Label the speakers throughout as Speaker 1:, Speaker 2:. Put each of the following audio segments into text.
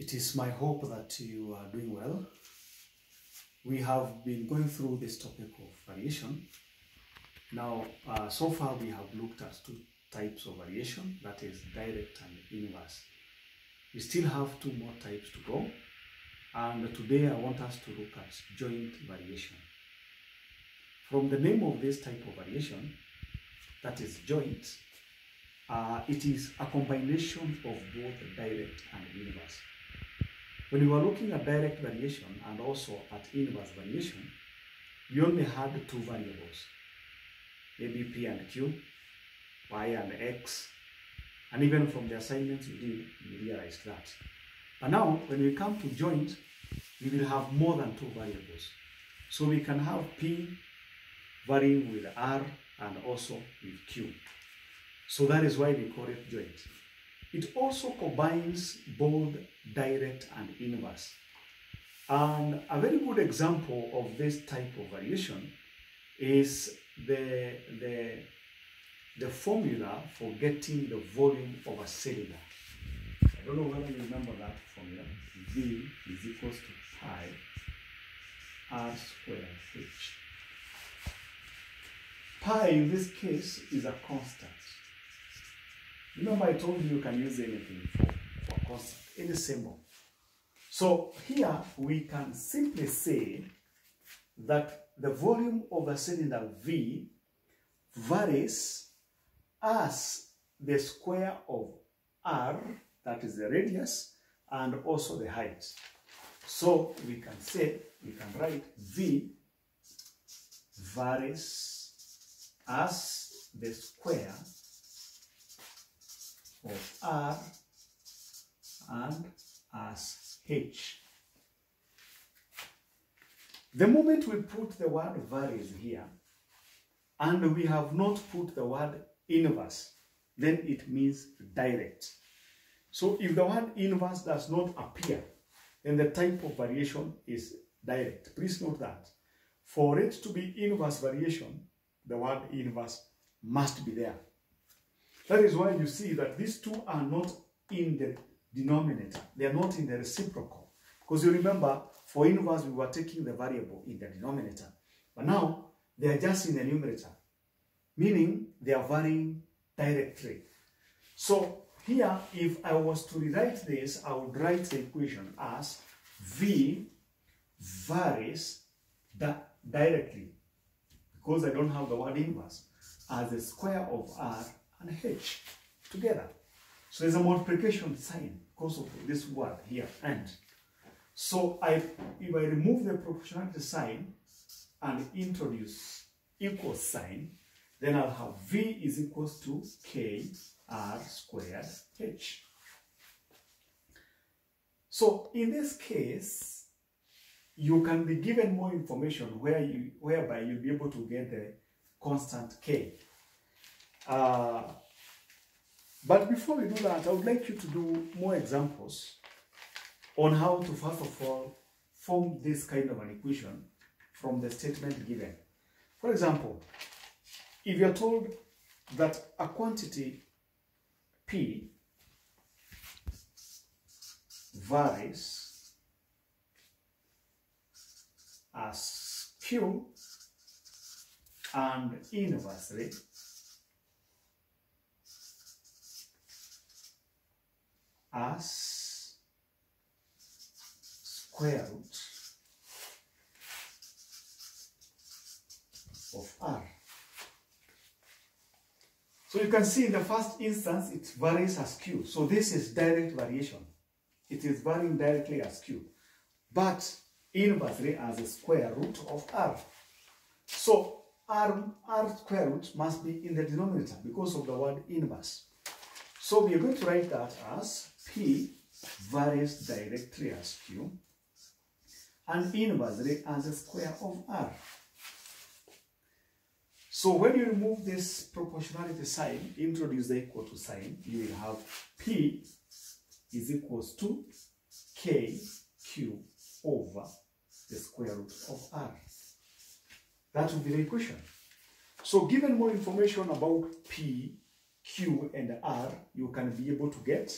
Speaker 1: It is my hope that you are doing well. We have been going through this topic of variation. Now, uh, so far we have looked at two types of variation, that is direct and inverse. We still have two more types to go, and today I want us to look at joint variation. From the name of this type of variation, that is joint, uh, it is a combination of both direct and inverse. When we were looking at direct variation and also at inverse variation, we only had two variables, maybe p and q, y and x, and even from the assignments we did, realized that. But now, when we come to joint, we will have more than two variables. So we can have p varying with r and also with q. So that is why we call it joint. It also combines both direct and inverse. And a very good example of this type of variation is the, the, the formula for getting the volume of a cylinder. I don't know whether you remember that formula. V is equals to pi r squared h. Pi in this case is a constant. Remember I told you you can use anything for, for constant, any symbol. So here we can simply say that the volume of a cylinder V varies as the square of R, that is the radius, and also the height. So we can say, we can write V varies as the square of R uh, and as H. The moment we put the word varies here, and we have not put the word inverse, then it means direct. So if the word inverse does not appear, then the type of variation is direct. Please note that. For it to be inverse variation, the word inverse must be there. That is why you see that these two are not in the denominator. They are not in the reciprocal. Because you remember, for inverse, we were taking the variable in the denominator. But now, they are just in the numerator. Meaning, they are varying directly. So, here, if I was to rewrite this, I would write the equation as V varies directly, because I don't have the word inverse, as the square of R and H together. So there's a multiplication sign because of this word here, and. So I, if I remove the proportionality sign and introduce equal sign, then I'll have V is equals to K R squared H. So in this case, you can be given more information where you, whereby you'll be able to get the constant K. Uh, but before we do that, I would like you to do more examples on how to, first of all, form this kind of an equation from the statement given. For example, if you're told that a quantity P varies as Q and inversely as square root of r. So you can see in the first instance it varies as q. So this is direct variation. It is varying directly as q. But inversely as a square root of r. So r, r square root must be in the denominator because of the word inverse. So we are going to write that as P varies directly as Q and inversely as a square of R. So when you remove this proportionality sign, introduce the equal to sign, you will have P is equals to KQ over the square root of R. That will be the equation. So given more information about P, Q, and R, you can be able to get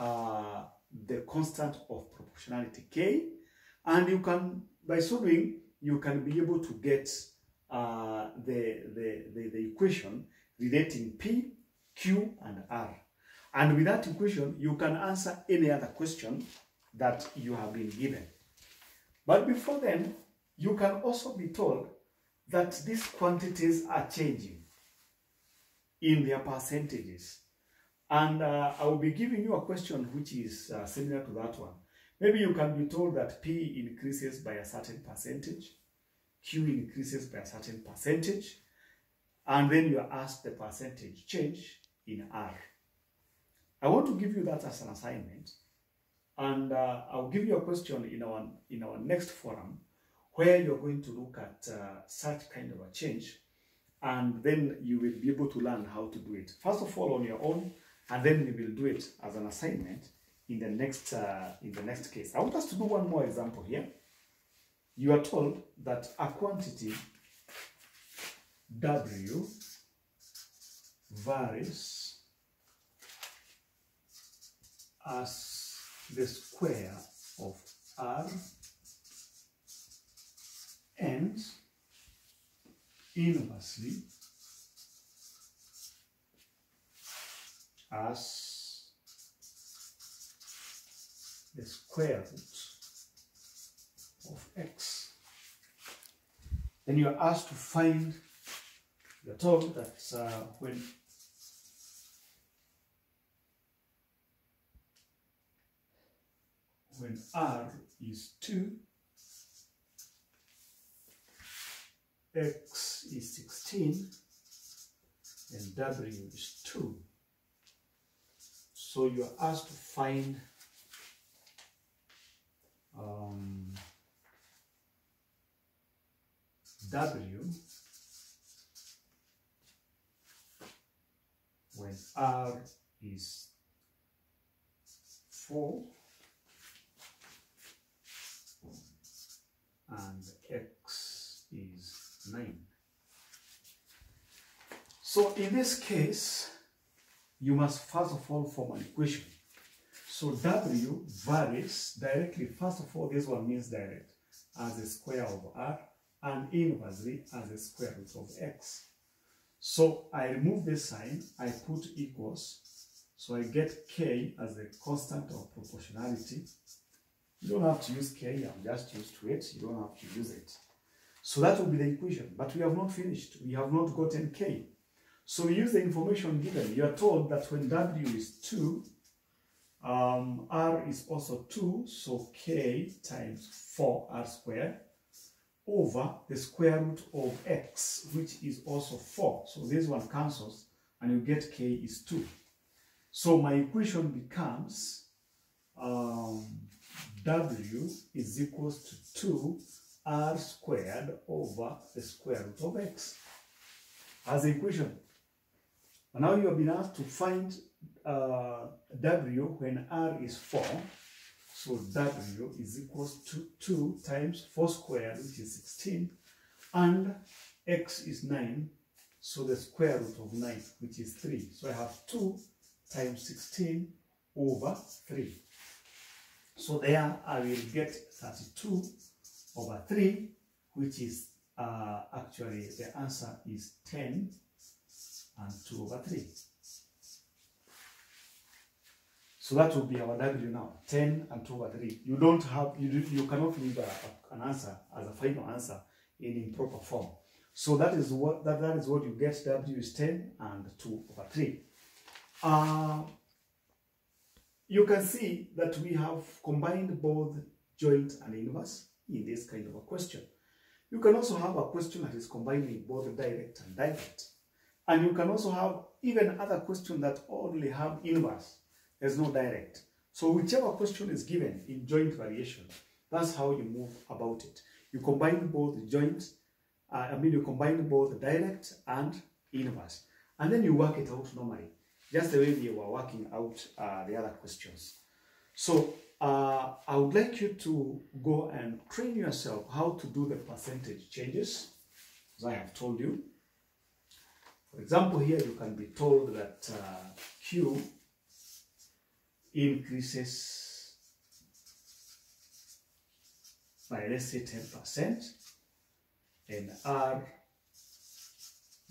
Speaker 1: uh, the constant of proportionality k, and you can, by solving you can be able to get uh, the, the, the, the equation relating P, Q, and R. And with that equation, you can answer any other question that you have been given. But before then, you can also be told that these quantities are changing in their percentages. And uh, I will be giving you a question which is uh, similar to that one. Maybe you can be told that P increases by a certain percentage, Q increases by a certain percentage, and then you are asked the percentage change in R. I want to give you that as an assignment, and uh, I'll give you a question in our, in our next forum where you're going to look at uh, such kind of a change, and then you will be able to learn how to do it. First of all, on your own, and then we will do it as an assignment in the next uh, in the next case. I want us to do one more example here. You are told that a quantity W varies as the square of R and inversely as the square root of x. Then you are asked to find, you're told that uh, when when r is 2, x is 16, and w is 2. So you are asked to find um, W when R is 4 and X is 9. So in this case, you must first of all form an equation. So W varies directly, first of all, this one means direct, as the square of R, and inversely as the square root of X. So I remove this sign, I put equals, so I get K as the constant of proportionality. You don't have to use K, I'm just used to it, you don't have to use it. So that will be the equation, but we have not finished, we have not gotten K. So we use the information given. You are told that when W is 2, um, R is also 2, so K times 4R squared over the square root of X, which is also 4. So this one cancels, and you get K is 2. So my equation becomes um, W is equals to 2 R squared over the square root of X as the equation. Now you have been asked to find uh, W when R is 4. So W is equals to 2 times 4 squared, which is 16, and X is 9, so the square root of 9, which is 3. So I have 2 times 16 over 3. So there I will get 32 over 3, which is uh, actually the answer is 10 and 2 over 3. So that will be our W now, 10 and 2 over 3. You don't have, you, you cannot leave a, a, an answer as a final answer in improper form. So that is what that, that is what you get. W is 10 and 2 over 3. Uh, you can see that we have combined both joint and inverse in this kind of a question. You can also have a question that is combining both direct and direct. And you can also have even other questions that only have inverse. There's no direct. So whichever question is given in joint variation, that's how you move about it. You combine both joint, uh, I mean you combine both the direct and inverse. And then you work it out normally, just the way we were working out uh, the other questions. So uh, I would like you to go and train yourself how to do the percentage changes, as I have told you. For example, here you can be told that uh, Q increases by let's say 10% and R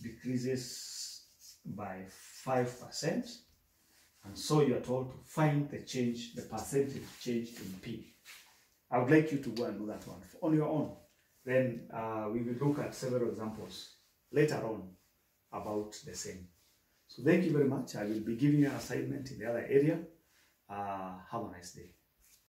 Speaker 1: decreases by 5% and so you are told to find the change, the percentage change in P. I would like you to go and do that one on your own. Then uh, we will look at several examples later on about the same. So thank you very much. I will be giving you an assignment in the other area. Uh, have a nice day.